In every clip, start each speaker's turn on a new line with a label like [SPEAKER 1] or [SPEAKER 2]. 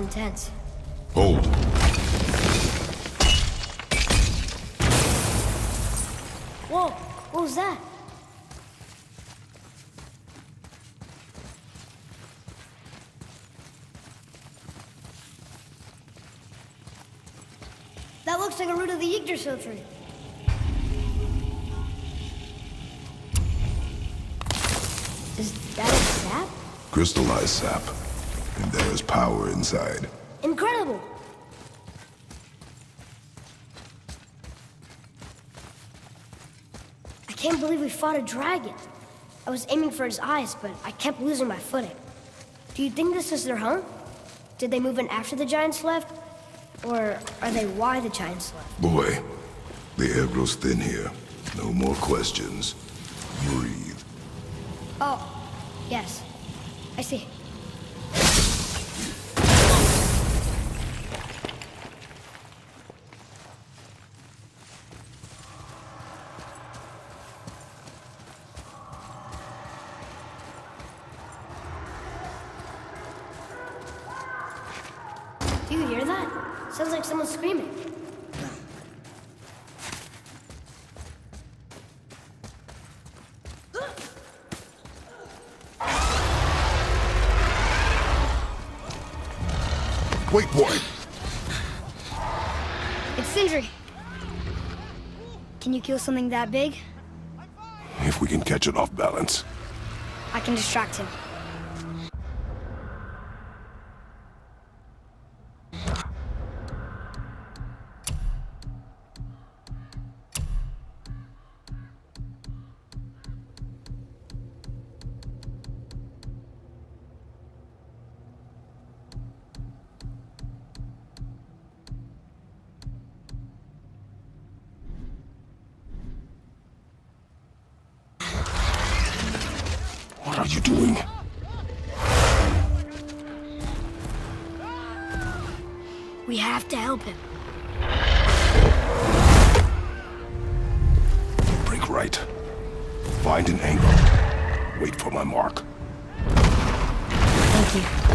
[SPEAKER 1] intense.
[SPEAKER 2] Hold.
[SPEAKER 1] Whoa, what was that? That looks like a root of the Yggdrasil tree. Is that a sap?
[SPEAKER 2] Crystallized sap. And there is power inside.
[SPEAKER 1] Incredible! I can't believe we fought a dragon. I was aiming for his eyes, but I kept losing my footing. Do you think this is their home? Did they move in after the giants left? Or are they why the giants left?
[SPEAKER 2] Boy, the air grows thin here. No more questions. Breathe.
[SPEAKER 1] Oh, yes. I see. Hear that? Sounds like someone screaming.
[SPEAKER 2] Wait, boy!
[SPEAKER 1] It's Sindri. Can you kill something that big?
[SPEAKER 2] If we can catch it off balance.
[SPEAKER 1] I can distract him.
[SPEAKER 2] What are you doing?
[SPEAKER 1] We have to help him.
[SPEAKER 2] Break right. Find an angle. Wait for my mark.
[SPEAKER 1] Thank you.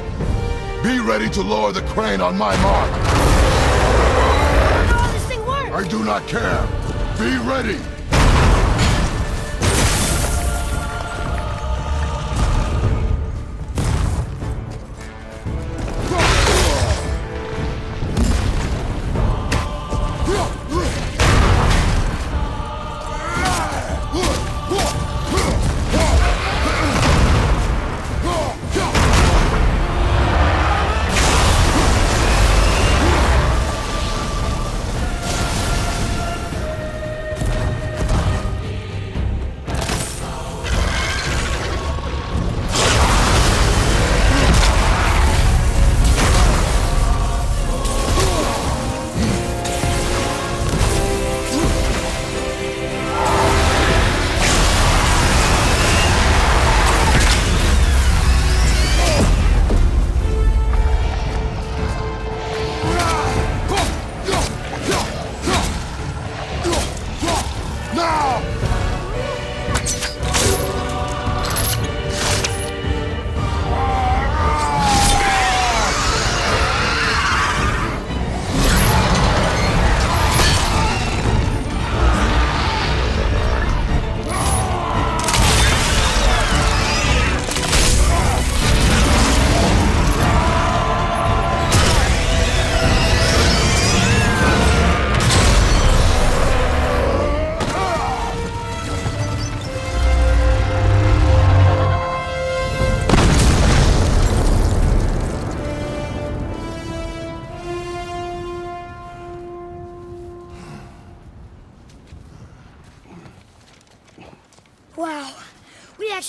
[SPEAKER 1] that. Be
[SPEAKER 2] ready to lower the crane on my mark.
[SPEAKER 1] This thing?
[SPEAKER 2] I do not care. Be ready.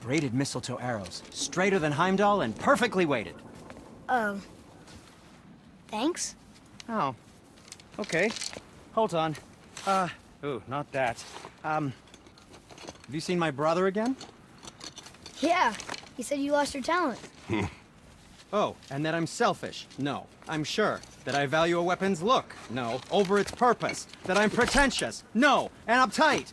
[SPEAKER 3] Braided mistletoe arrows, straighter than Heimdall and perfectly weighted.
[SPEAKER 1] Oh. Thanks?
[SPEAKER 3] Oh. Okay. Hold on. Uh, ooh, not that. Um, have you seen my brother again?
[SPEAKER 1] Yeah, he said you lost your talent.
[SPEAKER 3] Oh, and that I'm selfish? No, I'm sure. That I value a weapon's look? No, over its purpose. That I'm pretentious? No, and uptight.